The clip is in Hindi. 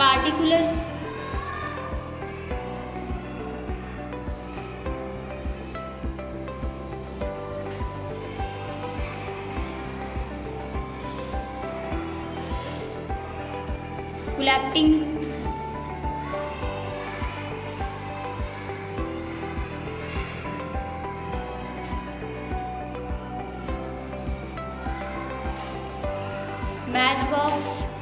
particular collecting matchbox